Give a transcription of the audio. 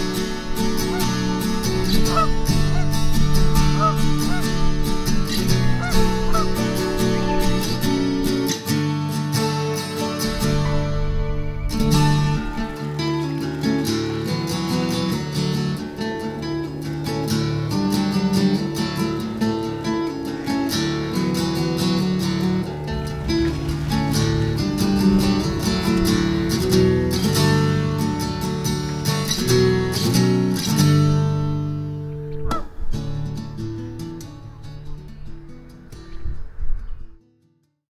up.